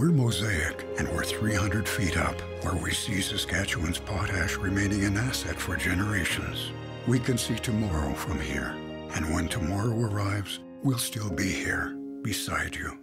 We're Mosaic, and we're 300 feet up, where we see Saskatchewan's potash remaining an asset for generations. We can see tomorrow from here, and when tomorrow arrives, we'll still be here, beside you.